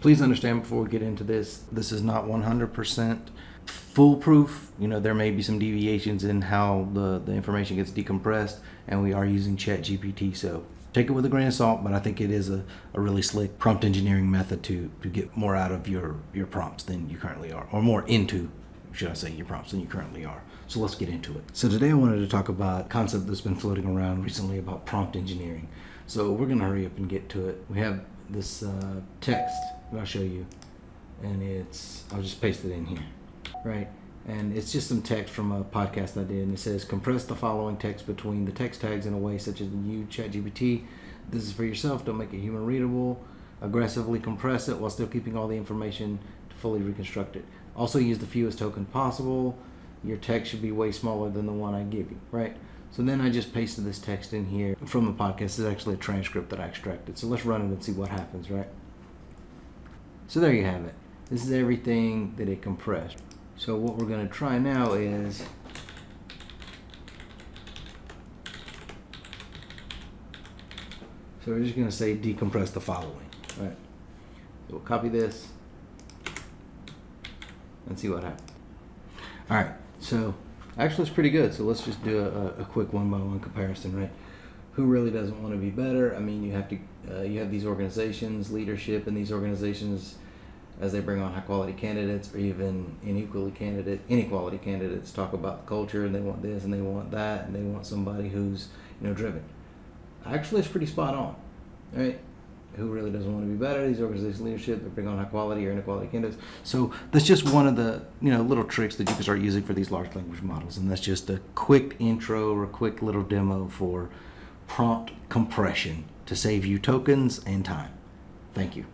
Please understand before we get into this, this is not 100% foolproof. You know, there may be some deviations in how the, the information gets decompressed, and we are using ChatGPT, so take it with a grain of salt, but I think it is a, a really slick prompt engineering method to, to get more out of your, your prompts than you currently are, or more into, should I say, your prompts than you currently are. So let's get into it. So today I wanted to talk about a concept that's been floating around recently about prompt engineering. So we're going to hurry up and get to it. We have this uh, text that I'll show you, and it's, I'll just paste it in here, right? And it's just some text from a podcast I did, and it says, compress the following text between the text tags in a way such as you, ChatGPT. This is for yourself, don't make it human readable. Aggressively compress it while still keeping all the information to fully reconstruct it. Also use the fewest token possible your text should be way smaller than the one I give you, right? So then I just pasted this text in here from the podcast. This is actually a transcript that I extracted. So let's run it and see what happens, right? So there you have it. This is everything that it compressed. So what we're going to try now is So we're just going to say decompress the following, right? So we'll copy this and see what happens. All right. So actually, it's pretty good. So let's just do a, a quick one by one comparison, right? Who really doesn't want to be better? I mean, you have to. Uh, you have these organizations, leadership in these organizations, as they bring on high quality candidates or even inequality candidate inequality candidates talk about the culture and they want this and they want that and they want somebody who's you know driven. Actually, it's pretty spot on, right? Who really doesn't want to be better. These organizations leadership, they bring on high quality or inequality candidates. So that's just one of the you know little tricks that you can start using for these large language models, and that's just a quick intro or a quick little demo for prompt compression to save you tokens and time. Thank you.